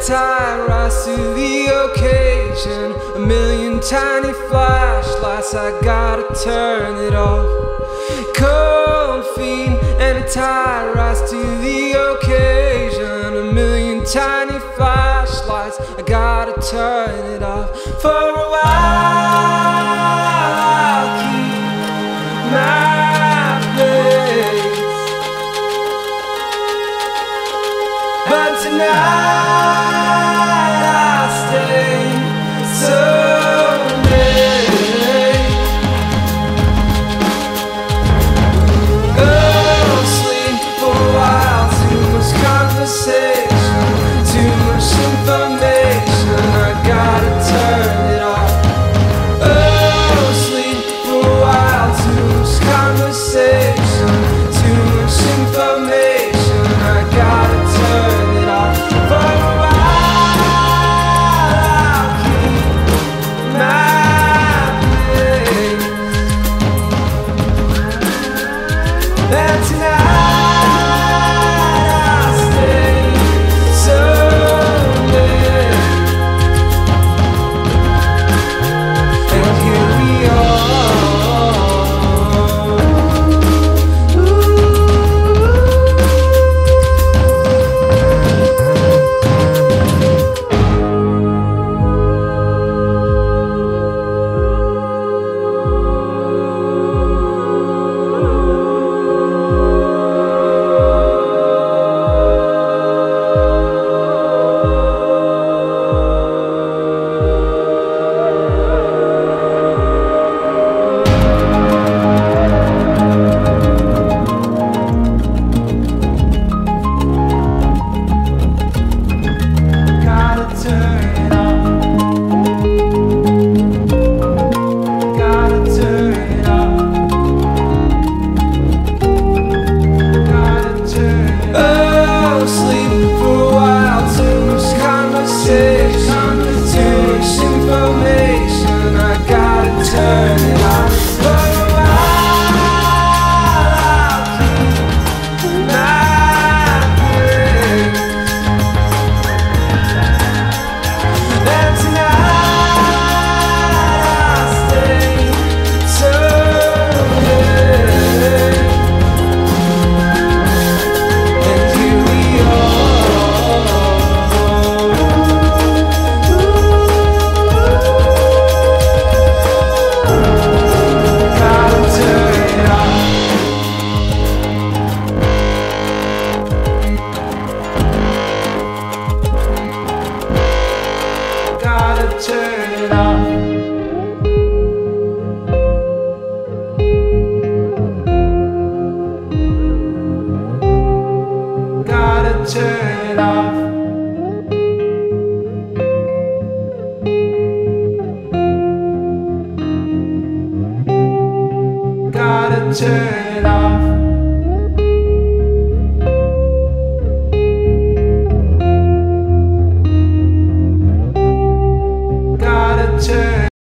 tide rise to the occasion. A million tiny flashlights, I gotta turn it off. Cold feet and a tide rise to the occasion. A million tiny flashlights, I gotta turn it off for a while. I'll keep my tonight conversation, too much information. Conversation. Gotta turn it off. Gotta turn it off.